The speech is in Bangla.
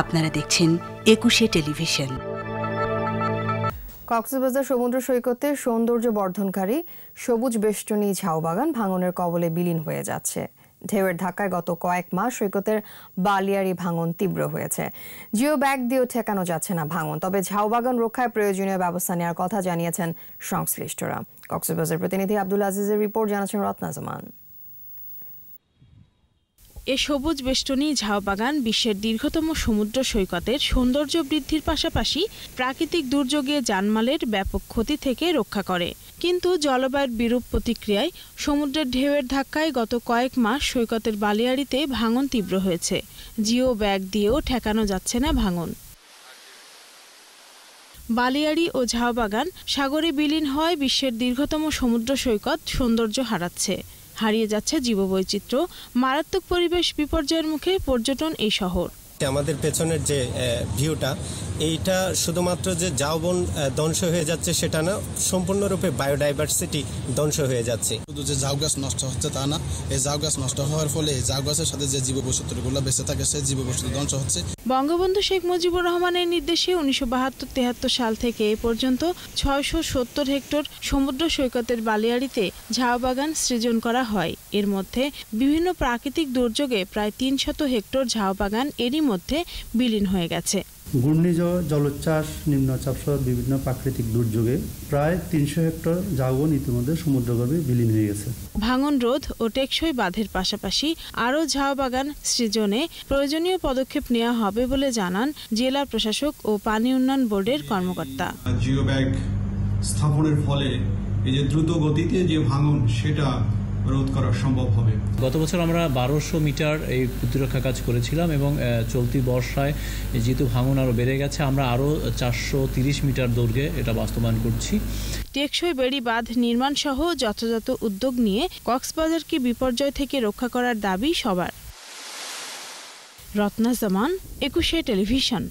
আপনারা দেখছেন একুশে টেলিভিশন। কক্সবাজার সমুদ্র সৈকতে সৌন্দর্য বর্ধনকারী সবুজ বেষ্টনী ঝাউবাগান ভাঙনের কবলে বিলীন হয়ে যাচ্ছে। ঢেউয়ের ধাক্কায় গত কয়েক মাস সৈকতের বালিয়ারি ভাঙন তীব্র হয়েছে। জিও ব্যাগ দিয়েও ঠেকানো যাচ্ছে না ভাঙন, তবে ঝাউবাগান রক্ষায় প্রয়োজনীয় ব্যবস্থা নেওয়ার কথা জানিয়েছেন সংশ্লিষ্টরা। কক্সবাজার প্রতিনিধি আব্দুল আজিজের রিপোর্ট, জানাচ্ছেন রত্না জামান। এ সবুজ বেষ্টনী ঝাউবাগান বিশ্বের দীর্ঘতম সমুদ্র সৈকতের সৌন্দর্য বৃদ্ধির পাশাপাশি প্রাকৃতিক দুর্যোগে জানমালের ব্যাপক ক্ষতি থেকে রক্ষা করে। কিন্তু জলবায়ুর বিরূপ প্রতিক্রিয়ায় সমুদ্রের ঢেউয়ের ধাক্কায় গত কয়েক মাস সৈকতের বালিয়াড়িতে ভাঙন তীব্র হয়েছে। জিও ব্যাগ দিয়েও ঠেকানো যাচ্ছে না ভাঙন। বালিয়াড়ি ও ঝাউবাগান সাগরে বিলীন হয় বিশ্বের দীর্ঘতম সমুদ্র সৈকত সৌন্দর্য হারাচ্ছে। হারিয়ে যাচ্ছে জীববৈচিত্র্য। মারাত্মক পরিবেশ বিপর্যয়ের মুখে পর্যটন এই শহর। আমাদের পেছনের যে ভিউটা এইটা শুধুমাত্র যে জাওবন ধ্বংস হয়ে যাচ্ছে সেটা না সম্পূর্ণরূপে বায়োডাইভার্সিটি ধ্বংস হয়ে যাচ্ছে। শুধু যে জাউ গাছ নষ্ট হচ্ছে তা না এই জাউ গাছ নষ্ট হওয়ার ফলে এই জাউ গাছের সাথে যে জীব জীববৈচিত্র্যগুলো বেঁচে থাকে সেই জীববৈচিত্র্য ধ্বংস হচ্ছে। বঙ্গবন্ধু শেখ মুজিবুর রহমানের নির্দেশে উনিশশো বাহাত্তর তেহাত্তর সাল থেকে এ পর্যন্ত ছয়শো সত্তর হেক্টর সমুদ্র সৈকতের বালিয়াড়িতে ঝাউবাগান সৃজন করা হয়। এর মধ্যে বিভিন্ন প্রাকৃতিক দুর্যোগে প্রায় তিন শত হেক্টর ঝাউবাগান এরই মধ্যে বিলীন হয়ে গেছে। ঘূর্ণিঝড় জলোচ্ছ্বাস নিম্নচাপ সহ বিভিন্ন প্রাকৃতিক দুর্যোগে প্রায় তিনশো হেক্টর জাগন ইতিমধ্যে সমুদ্রগর্ভে বিলীন হয়ে গেছে। ভাঙন রোধ ও টেকসই বাঁধের পাশাপাশি আরও ঝাউ বাগান সৃজনে প্রয়োজনীয় পদক্ষেপ নেওয়া হবে বলে জানান জেলা প্রশাসক ও পানি উন্নয়ন বোর্ডের কর্মকর্তা। জিও ব্যাগ স্থাপনের ফলে এই যে দ্রুত গতিতে যে ভাঙন সেটা রোধ করা সম্ভব হবে। গত বছর আমরা বারোশো মিটার এই প্রতিরক্ষা কাজ করেছিলাম এবং চলতি বর্ষায় যেহেতু ভাঙন আরও বেড়ে গেছে আমরা আরও চারশো তিরিশ মিটার দৈর্ঘ্যে এটা বাস্তবায়ন করছি। টেকসই বেড়ি বাঁধ নির্মাণ সহ যথাযথ উদ্যোগ নিয়ে কক্সবাজারকে বিপর্যয় থেকে রক্ষা করার দাবি সবার। রত্না জামান একুশে টেলিভিশন।